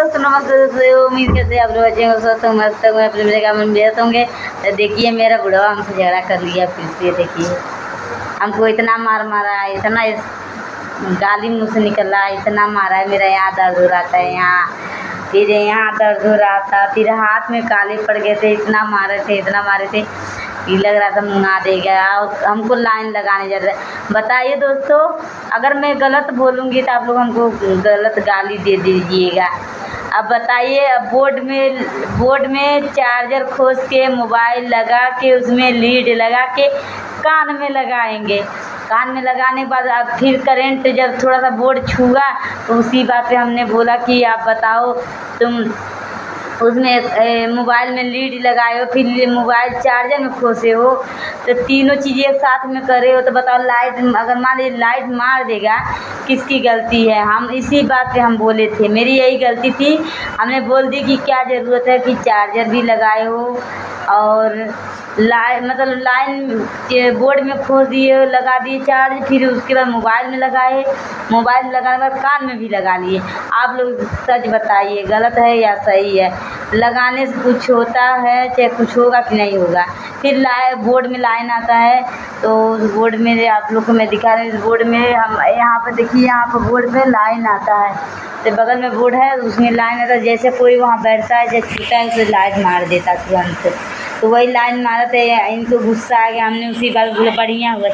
दोस्तों, नमस्ते दोस्तों, उम्मीद करते हैं आप लोग अच्छे स्वस्थ होंगे मस्त होंगे अपने मेरे काम में व्यस्त होंगे। तो देखिए, मेरा बुढ़वा हमसे झगड़ा कर लिया, फिर से देखिए। हमको इतना मार मारा है इतना गाली मुँह से निकल रहा है इतना मारा है, मेरा यहाँ दर्द हो रहा था, यहाँ फिर यहाँ दर्द हो रहा था, फिर हाथ में काले पड़ गए थे, इतना मारे थे, इतना मारे थे कि लग रहा था मुँगा देगा हमको लाइन लगाने जा रहा बताइए दोस्तों, अगर मैं गलत बोलूँगी तो आप लोग हमको गलत गाली दे दीजिएगा। अब बताइए, अब बोर्ड में बोर्ड में चार्जर खोस के, मोबाइल लगा के, उसमें लीड लगा के, कान में लगाएँगे। कान में लगाने के बाद अब फिर करंट जब थोड़ा सा बोर्ड छूगा तो उसी बात पे हमने बोला कि आप बताओ, तुम उसमें मोबाइल में लीड लगाए हो, फिर मोबाइल चार्जर में खोसे हो तो तीनों चीज़ें एक साथ में करे हो तो बताओ लाइट अगर मान लीजिए लाइट मार देगा, किसकी गलती है? हम इसी बात पे हम बोले थे। मेरी यही गलती थी। हमने बोल दी कि क्या ज़रूरत है कि चार्जर भी लगाए हो और लाइन मतलब लाइन के बोर्ड में खोस दिए, लगा दिए चार्ज, फिर उसके बाद मोबाइल में लगाए। मोबाइल में लगाने के बाद कान में भी लगा लिए। आप लोग सच बताइए, गलत है या सही है? लगाने से कुछ होता है, चाहे कुछ होगा कि नहीं होगा। फिर लाए बोर्ड में लाइन आता है तो उस बोर्ड में आप लोग को मैं दिखा रही हूँ इस बोर्ड में हम, यहाँ पर देखिए, यहाँ पर बोर्ड में लाइन आता है। तो बगल में बोर्ड है, उसमें लाइन आता है, जैसे कोई वहाँ बैठता है, जैसे छूटा है, उसे लाइट मार देता तुरंत। तो वही लाइन मारा हैं इनको गुस्सा आ गया हमने उसी बार बढ़िया हुआ।